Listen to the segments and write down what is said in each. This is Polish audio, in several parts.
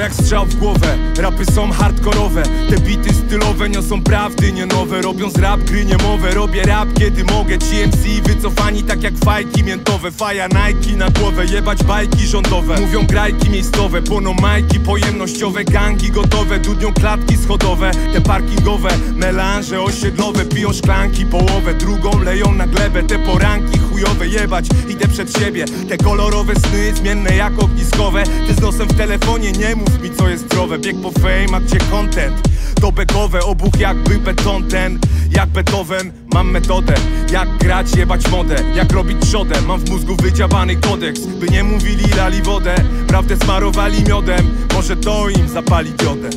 jak strzał w głowę. Rapy są hardkorowe. Te bity stylowe niosą prawdy nie nowe Robią z rap gry niemowe. Robię rap kiedy mogę. TMC wycofani tak jak fajki miętowe. Faja Nike na głowę Jebać bajki rządowe. Mówią grajki miejscowe Płoną majki pojemnościowe. Gangi gotowe Dudnią klatki schodowe. Te parkingowe Melanże osiedlowe Piją szklanki połowę Drugą leją na glebę Te poranki chujowe. Jebać idę przed siebie. Te kolorowe sny zmienne jak ogniskowe. Ty z nosem w telefonie nie mów mi co jest zdrowe. Bieg po fame, a gdzie content? To bekowe, obuch jakby beton ten Jak Beethoven, mam metodę Jak grać, jebać modę Jak robić trzodę. Mam w mózgu wydziabany kodeks By nie mówili lali wodę. Prawdę smarowali miodem Może to im zapali diodę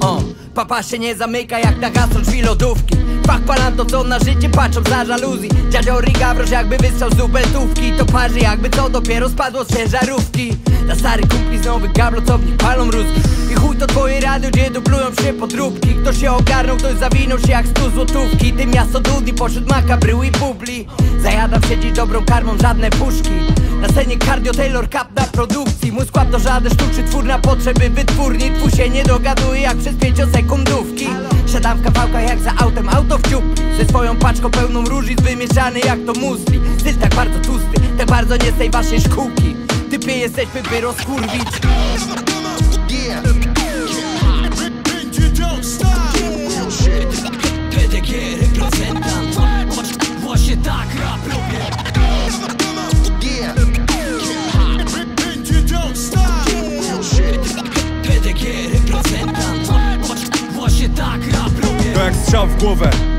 O, papa się nie zamyka jak na gastro drzwi lodówki. Fach to co na życie patrzą za żaluzji. Dziadzio Rigawroż jakby wystrzał z dubeltówki To parzy jakby co dopiero spadło z ciężarówki Na stary kumpli z nowych gablotownik palą rózgi. I chuj to twoje radio, gdzie dublują się podróbki. Kto się ogarnął, ktoś zawinął się jak stu złotówki. Tym miasto dudni pośród makabrył i bubli. Zajadam siedzieć dobrą karmą, żadne puszki. Na scenie cardio Taylor Cup na produkcji. Mój skład to żaden sztuczny twór na potrzeby wytwórni. Twój się nie dogaduje jak przez pięciosekundówki. Siadam w kawałkach jak za autem auto w dziób. Ze swoją paczką pełną różnic wymieszany jak to musli. Styl tak bardzo tłusty, tak bardzo nie z tej waszej szkółki Typie jesteśmy by rozkurwić. PDG reprezentant Właśnie tak rap robię. PDG reprezentant Właśnie tak rap To jak strzał w głowę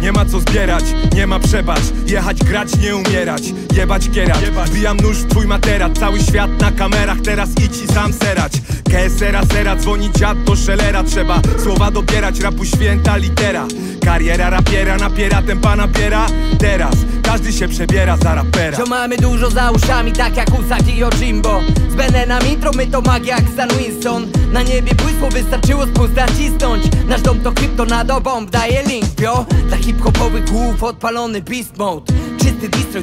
Nie ma co zbierać, nie ma przebacz. Jechać, grać, nie umierać, jebać kierat Wbijam nóż w twój materat, cały świat na kamerach Teraz idź i sam serać KSR-a sera, dzwoni dziad do szelera. Trzeba słowa dobierać, rapu święta litera. Kariera rapiera, napiera, tempa napiera. Teraz każdy się przebiera za rapera. Że mamy dużo za uszami, tak jak Usagi i Ojimbo. Z Benenem intro, my to magia jak Stan Winston. Na niebie błysło, wystarczyło spust nacisnąć Nasz dom to kryptonado, bomb daje link, bio Dla hip-hopowych głów odpalony beast mode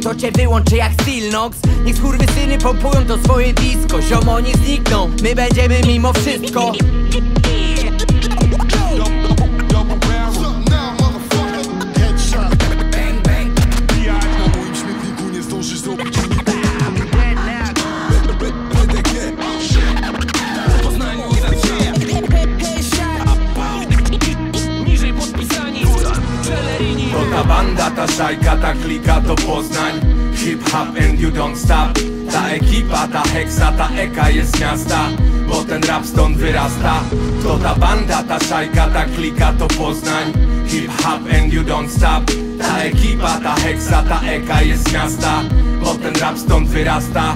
To cię wyłączy jak Stilnox Niech syny pompują to swoje disco Ziomo nie znikną, my będziemy mimo wszystko ta banda, ta szajka, ta klika to Poznań. Hip hop and you don't stop. Ta ekipa, ta heksa, ta eka jest miasta Bo ten rap stąd wyrasta. To ta banda, ta szajka, ta klika to Poznań. Hip hop and you don't stop. Ta ekipa, ta heksa, ta eka jest miasta Bo ten rap stąd wyrasta